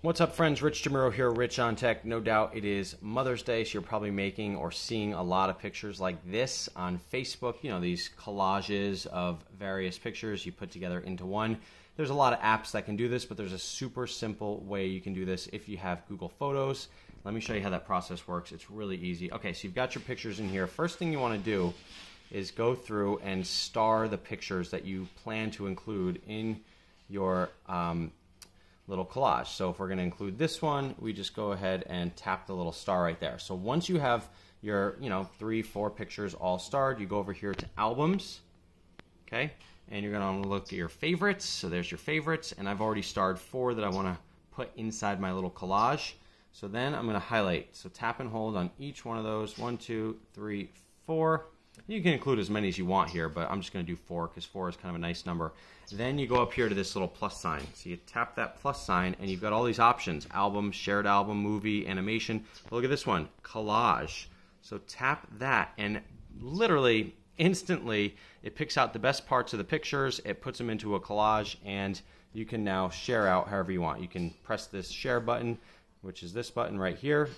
What's up, friends? Rich DeMuro here, Rich on Tech. No doubt it is Mother's Day, so you're probably making or seeing a lot of pictures like this on Facebook. You know, these collages of various pictures you put together into one. There's a lot of apps that can do this, but there's a super simple way you can do this if you have Google Photos. Let me show you how that process works. It's really easy. Okay, so you've got your pictures in here. First thing you want to do is go through and star the pictures that you plan to include in your um, little collage. So if we're going to include this one, we just go ahead and tap the little star right there. So once you have your, you know, three, four pictures all starred, you go over here to albums, okay? And you're going to look at your favorites. So there's your favorites, and I've already starred four that I want to put inside my little collage. So then I'm going to highlight. So tap and hold on each one of those. One, two, three, four. You can include as many as you want here, but I'm just going to do four because four is kind of a nice number. Then you go up here to this little plus sign. So you tap that plus sign, and you've got all these options album, shared album, movie, animation. Look at this one collage. So tap that, and literally instantly it picks out the best parts of the pictures, it puts them into a collage, and you can now share out however you want. You can press this share button, which is this button right here,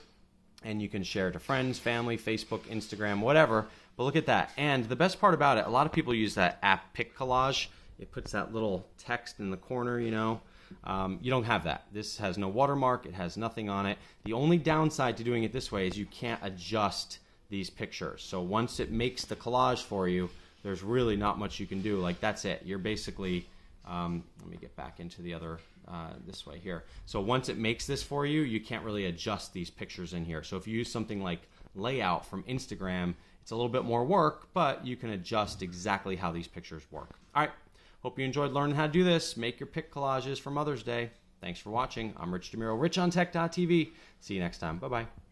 and you can share to friends, family, Facebook, Instagram, whatever. But look at that. And the best part about it, a lot of people use that app Pic Collage. It puts that little text in the corner, you know. Um, you don't have that. This has no watermark. It has nothing on it. The only downside to doing it this way is you can't adjust these pictures. So once it makes the collage for you, there's really not much you can do. Like that's it. You're basically, um, let me get back into the other, uh, this way here. So once it makes this for you, you can't really adjust these pictures in here. So if you use something like layout from Instagram, it's a little bit more work, but you can adjust exactly how these pictures work. All right, hope you enjoyed learning how to do this. Make your pick collages for Mother's Day. Thanks for watching. I'm Rich DeMuro, richontech.tv. See you next time. Bye bye.